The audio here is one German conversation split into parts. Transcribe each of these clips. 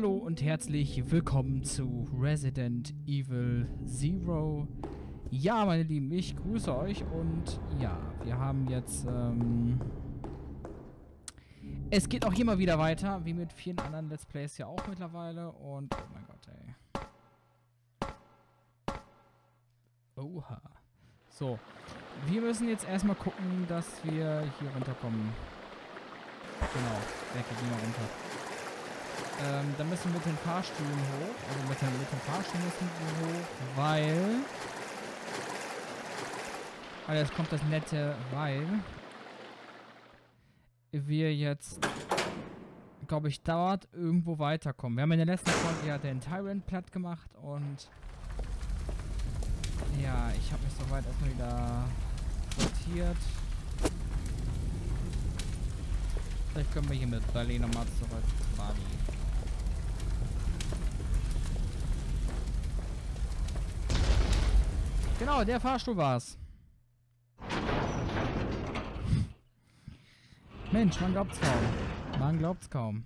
Hallo und herzlich willkommen zu Resident Evil Zero. Ja, meine Lieben, ich grüße euch und ja, wir haben jetzt, ähm, es geht auch hier mal wieder weiter, wie mit vielen anderen Let's Plays ja auch mittlerweile und, oh mein Gott, ey. Oha. So, wir müssen jetzt erstmal gucken, dass wir hier runterkommen. Genau, weg, gehen wir runter. Ähm, dann müssen wir mit den Fahrstühlen hoch. Also mit den, mit den Fahrstühlen müssen wir hoch, weil... Ah, jetzt kommt das nette, weil... Wir jetzt, glaube ich, dort irgendwo weiterkommen. Wir haben in der letzten Folge ja den Tyrant platt gemacht und... Ja, ich habe mich soweit erstmal wieder sortiert. Vielleicht können wir hier mit Bali nochmal zurück. Bali. Genau, der Fahrstuhl war's. Mensch, man glaubt's kaum. Man glaubt's kaum.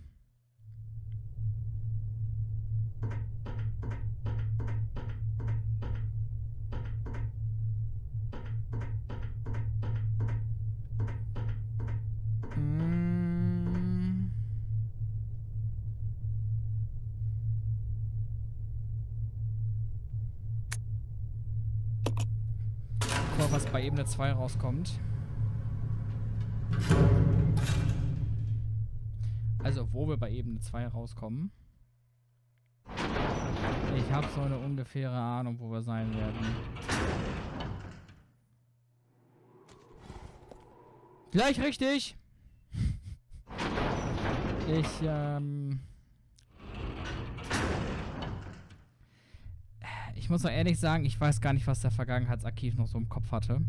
Was bei Ebene 2 rauskommt. Also, wo wir bei Ebene 2 rauskommen. Ich habe so eine ungefähre Ahnung, wo wir sein werden. Gleich richtig! Ich, ähm... Ich muss doch ehrlich sagen, ich weiß gar nicht, was der Vergangenheitsarchiv noch so im Kopf hatte.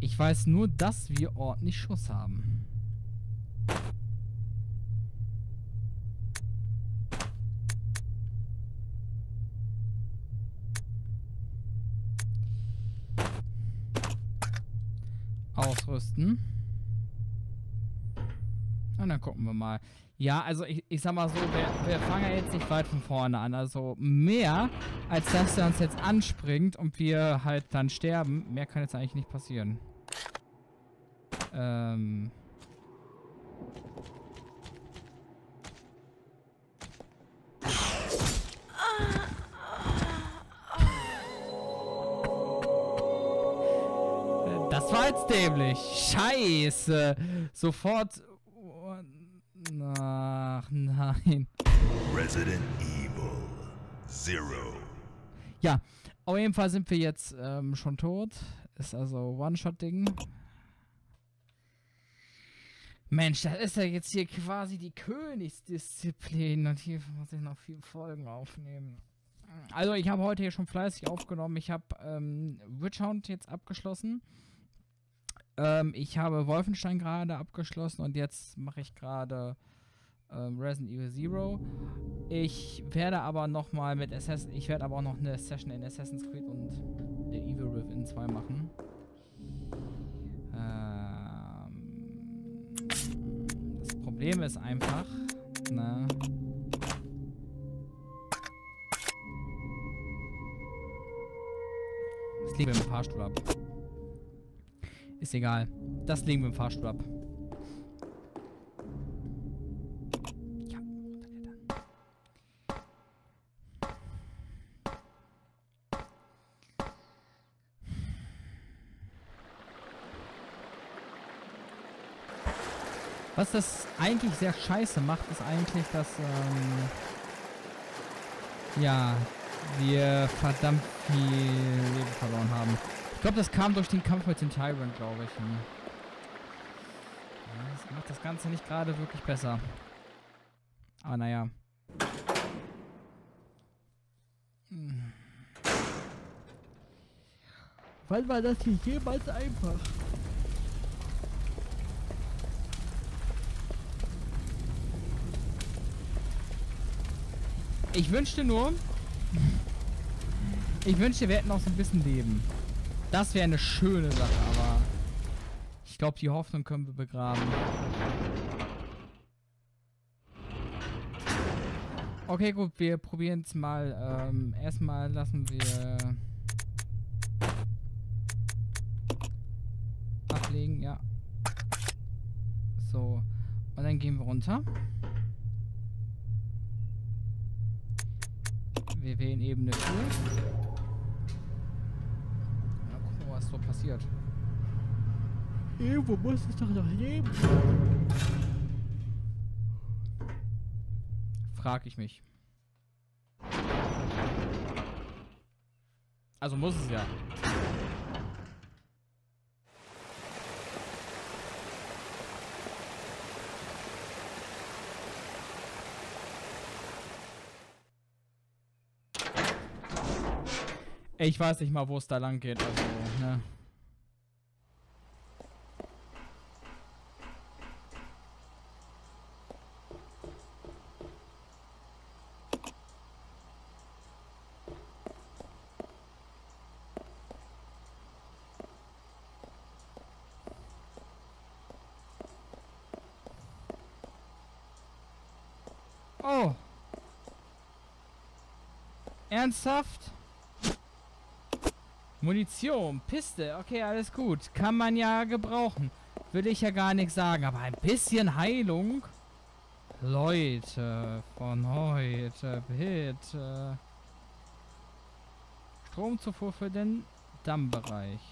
Ich weiß nur, dass wir ordentlich Schuss haben. Mal. Ja, also ich, ich sag mal so, wir, wir fangen ja jetzt nicht weit von vorne an. Also mehr, als dass er uns jetzt anspringt und wir halt dann sterben, mehr kann jetzt eigentlich nicht passieren. Ähm... Das war jetzt dämlich. Scheiße. Sofort. Nein. Resident Evil Zero. Ja, auf jeden Fall sind wir jetzt ähm, schon tot. Ist also One-Shot-Ding. Mensch, das ist ja jetzt hier quasi die Königsdisziplin. Und hier muss ich noch viele Folgen aufnehmen. Also ich habe heute hier schon fleißig aufgenommen. Ich habe ähm, Witchhound jetzt abgeschlossen. Ähm, ich habe Wolfenstein gerade abgeschlossen und jetzt mache ich gerade ähm, Resident Evil Zero. Ich werde aber noch mal mit Assassin, ich werde aber auch noch eine Session in Assassin's Creed und Evil Within 2 machen. Ähm, das Problem ist einfach, ne? Das liegt mit dem Fahrstuhl ab. Ist egal. Das legen wir im Fahrstuhl ab. Was das eigentlich sehr scheiße macht, ist eigentlich, dass, ähm, ja, wir verdammt viel Leben verloren haben. Ich glaube, das kam durch den Kampf mit dem Tyrant, glaube ich. Hm. Das macht das Ganze nicht gerade wirklich besser. Aber naja. Hm. Wann war das hier jemals einfach? Ich wünschte nur, ich wünschte, wir hätten noch so ein bisschen Leben. Das wäre eine schöne Sache, aber ich glaube, die Hoffnung können wir begraben. Okay, gut, wir probieren es mal. Ähm, erstmal lassen wir ablegen, ja. So. Und dann gehen wir runter. Wir wählen eben eine Tür. Ja, gucken wir, was so passiert. Irgendwo muss es doch noch leben. Frag ich mich. Also muss es ja. Ich weiß nicht mal, wo es da lang geht, also, ne? Oh. Ernsthaft? Munition, Piste, okay, alles gut. Kann man ja gebrauchen. Will ich ja gar nichts sagen, aber ein bisschen Heilung? Leute, von heute, bitte. Stromzufuhr für den Dammbereich.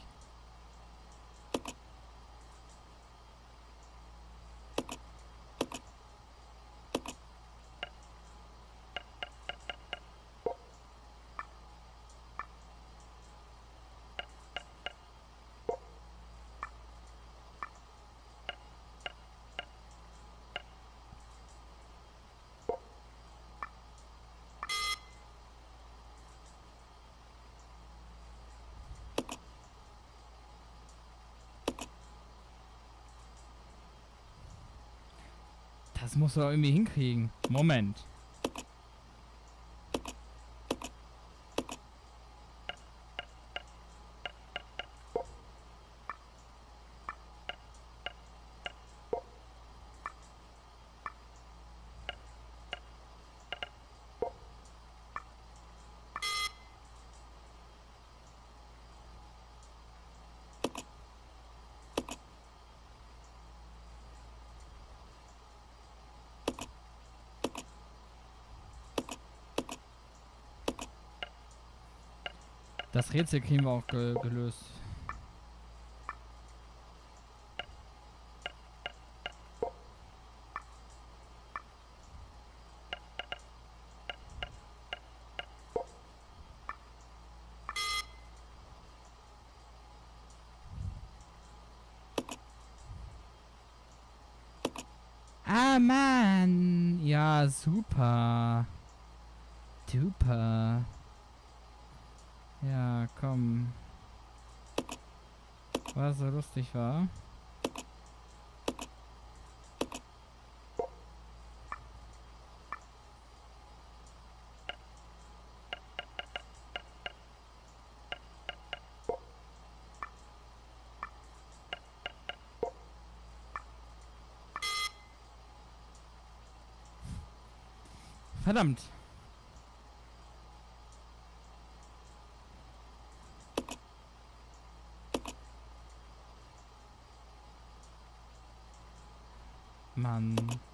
Das muss er irgendwie hinkriegen. Moment. Das Rätsel kriegen wir auch ge gelöst. Ah, Mann. Ja, super. Super. Ja, komm. Was so lustig war. Verdammt. Mann.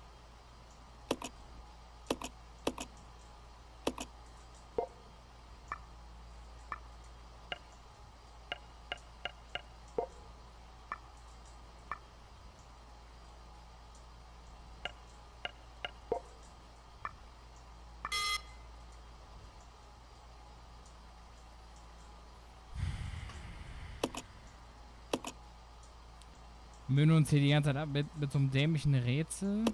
Mühen uns hier die ganze Zeit ab mit, mit so einem dämlichen Rätsel.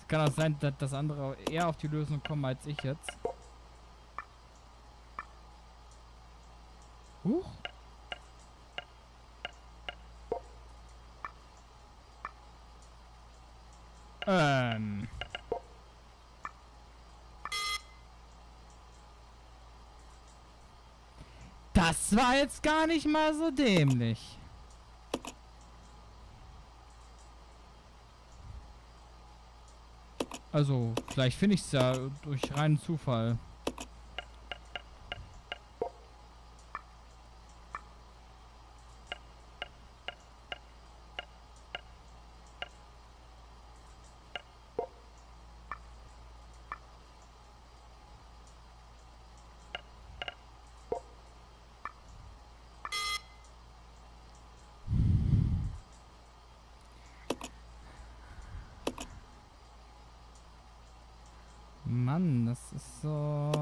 Es kann auch sein, dass das andere eher auf die Lösung kommen als ich jetzt. Huch. Ähm. Das war jetzt gar nicht mal so dämlich. Also, vielleicht finde ich es ja durch reinen Zufall. Mann, das ist so...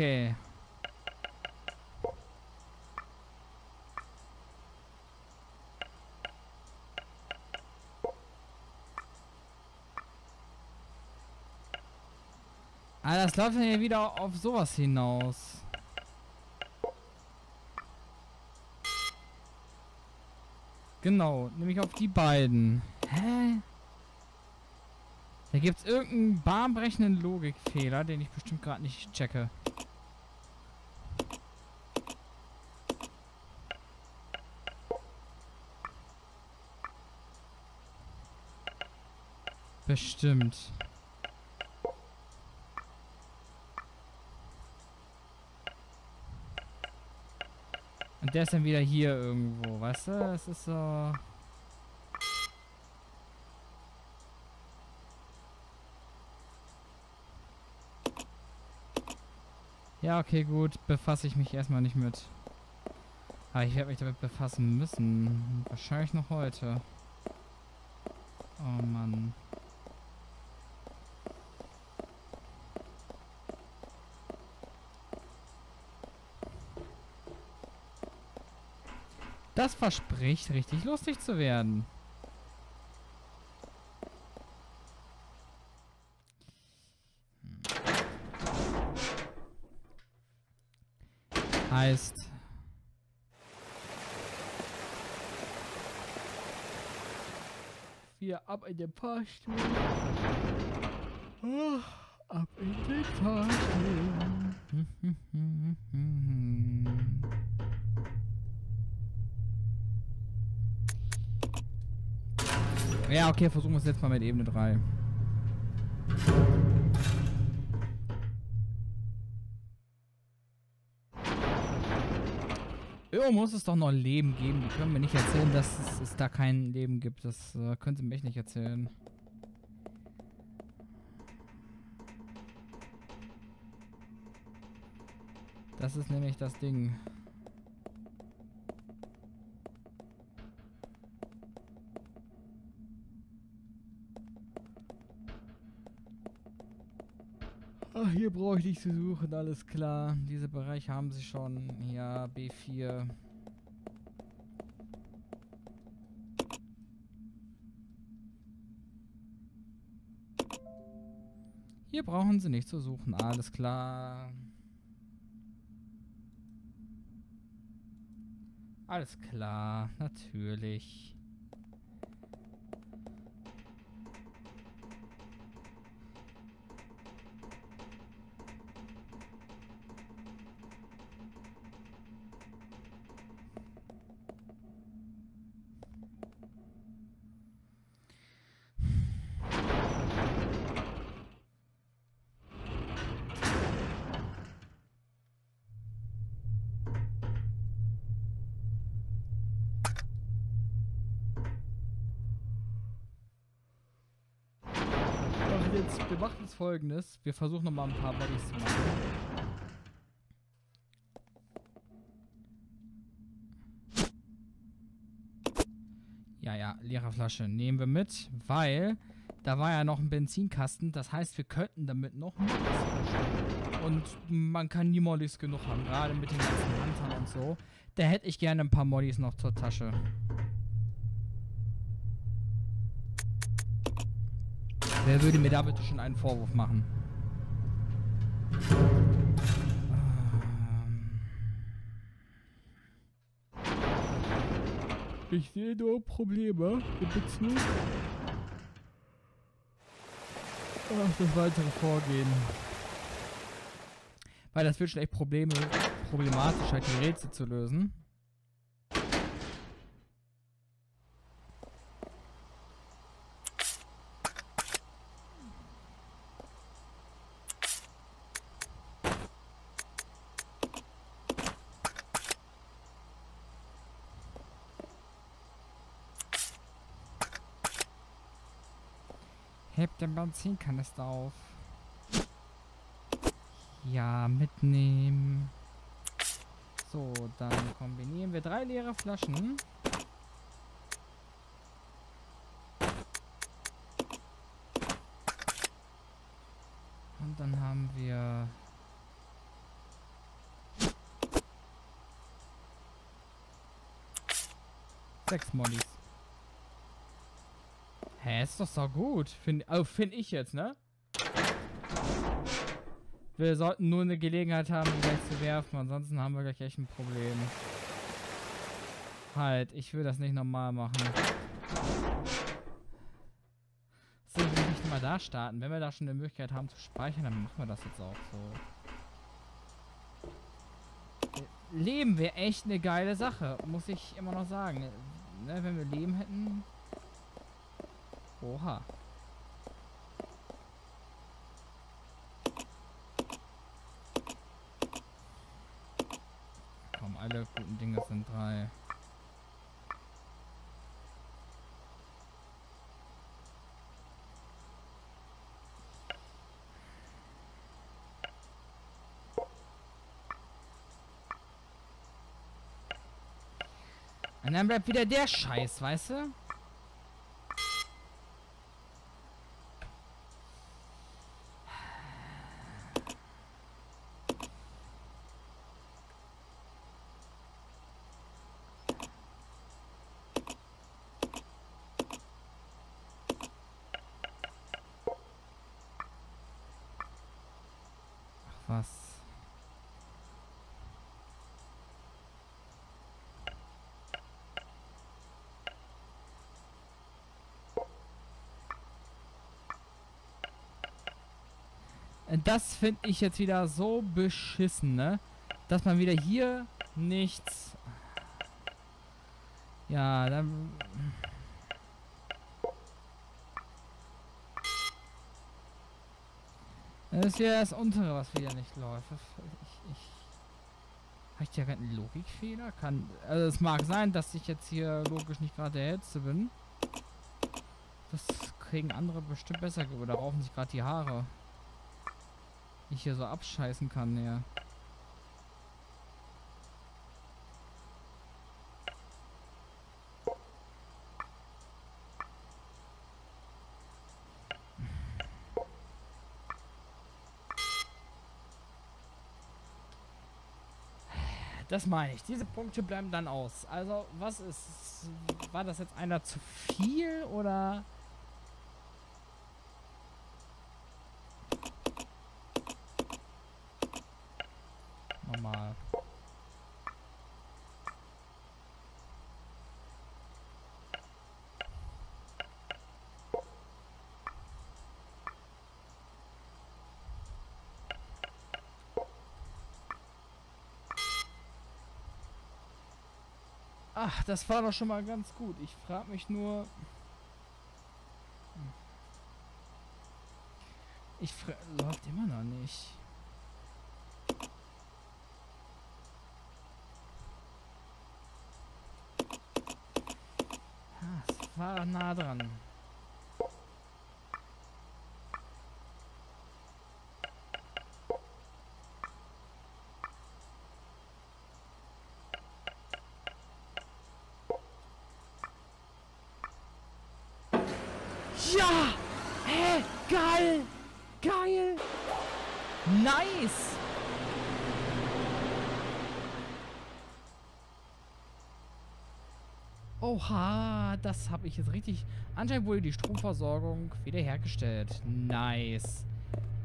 Okay. Ah, das läuft ja wieder auf sowas hinaus. Genau, nämlich auf die beiden. Hä? Da gibt's irgendeinen bahnbrechenden Logikfehler, den ich bestimmt gerade nicht checke. Bestimmt. Und der ist dann wieder hier irgendwo, weißt du? Es ist so... Ja, okay, gut. Befasse ich mich erstmal nicht mit. Aber ich werde mich damit befassen müssen. Wahrscheinlich noch heute. Oh Mann. Das verspricht richtig lustig zu werden. Heißt... Wir ab in den Fahrstuhl. Oh, ab in den Fahrstuhl. Ja, okay, versuchen wir es jetzt mal mit Ebene 3. Irgendwo muss es doch noch Leben geben. Die können mir nicht erzählen, dass es, es da kein Leben gibt. Das äh, können sie mir echt nicht erzählen. Das ist nämlich das Ding. Hier brauche ich nicht zu suchen, alles klar. Diese Bereiche haben sie schon. Ja, B4. Hier brauchen sie nicht zu suchen, alles klar. Alles klar, natürlich. Jetzt, wir machen jetzt folgendes. Wir versuchen nochmal ein paar Bodies zu machen. Ja, ja, leere Flasche nehmen wir mit, weil da war ja noch ein Benzinkasten. Das heißt, wir könnten damit noch Und man kann nie Moddys genug haben, gerade mit den ganzen Huntern und so. Da hätte ich gerne ein paar Moddys noch zur Tasche. Wer würde mir da bitte schon einen Vorwurf machen? Ähm. Ich sehe nur Probleme im Bezug auf das weitere Vorgehen. Weil das wird schon echt Probleme, problematisch, halt die Rätsel zu lösen. Hebt den Benzinkanister auf. Ja, mitnehmen. So, dann kombinieren wir drei leere Flaschen. Und dann haben wir sechs Mollys. Hä, ist doch so gut. Finde oh, find ich jetzt, ne? Wir sollten nur eine Gelegenheit haben, die gleich zu werfen, ansonsten haben wir gleich echt ein Problem. Halt, ich will das nicht normal machen. So, will nicht mal da starten. Wenn wir da schon eine Möglichkeit haben zu speichern, dann machen wir das jetzt auch so. Leben wäre echt eine geile Sache, muss ich immer noch sagen. Ne, wenn wir Leben hätten. Oha. Komm, alle guten Dinge sind drei. Und dann bleibt wieder der Scheiß, weißt du? Ach was. Äh, Das finde ich jetzt wieder so beschissen, ne? Dass man wieder hier nichts... Ja, dann... Das ist ja das untere, was wieder nicht läuft. Ich, ich, Habe ich gerade einen Logikfehler? Kann, also es mag sein, dass ich jetzt hier logisch nicht gerade der Hellste bin. Das kriegen andere bestimmt besser. Oder raufen sich gerade die Haare. Ich hier so abscheißen kann, ja. Das meine ich. Diese Punkte bleiben dann aus. Also, was ist. War das jetzt einer zu viel oder. Normal. Ach, das war doch schon mal ganz gut. Ich frage mich nur. Hm. Ich fra läuft immer noch nicht. Ah, es war nah dran. Ja! Hä? Geil! Geil! Nice! Oha, das habe ich jetzt richtig... Anscheinend wurde die Stromversorgung wiederhergestellt. Nice.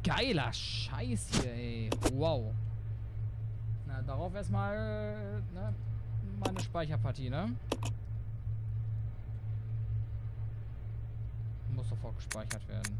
Geiler Scheiß hier, ey. Wow. Na, darauf erstmal, ne, meine Speicherpartie, ne? Muss sofort gespeichert werden.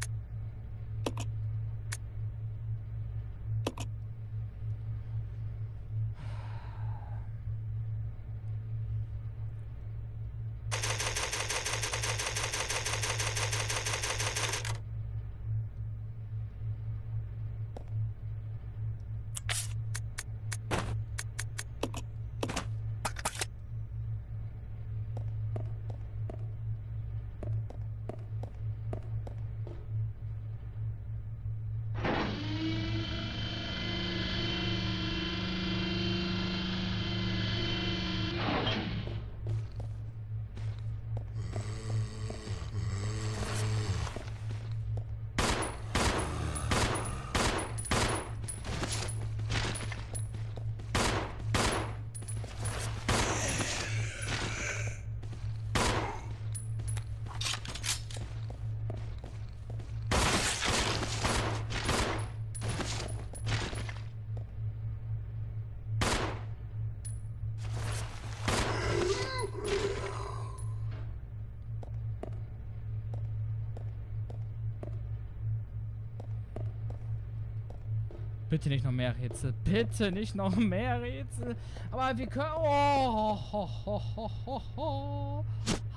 Bitte nicht noch mehr Rätsel. Bitte nicht noch mehr Rätsel. Aber wir können... Oh, ho, ho, ho, ho, ho.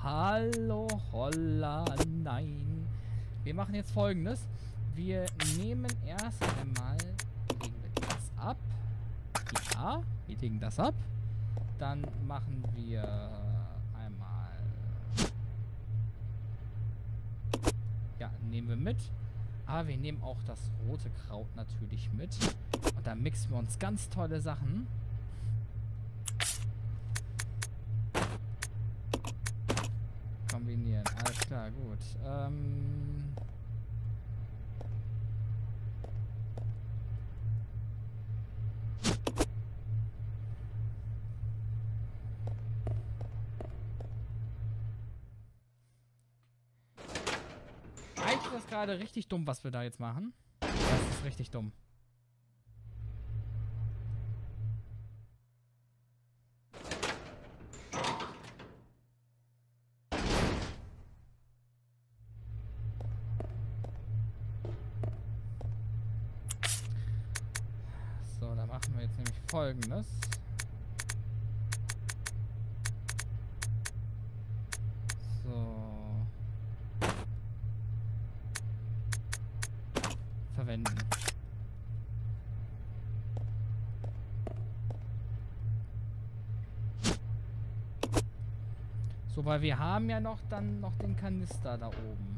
Hallo, holla, nein. Wir machen jetzt folgendes. Wir nehmen erst einmal... Legen wir das ab. Ja, wir legen das ab. Dann machen wir einmal... Ja, nehmen wir mit. Aber wir nehmen auch das rote Kraut natürlich mit. Und dann mixen wir uns ganz tolle Sachen. Kombinieren. Alles klar, gut. Ähm... gerade richtig dumm, was wir da jetzt machen. Das ist richtig dumm. So, da machen wir jetzt nämlich folgendes. Weil wir haben ja noch dann noch den Kanister da oben.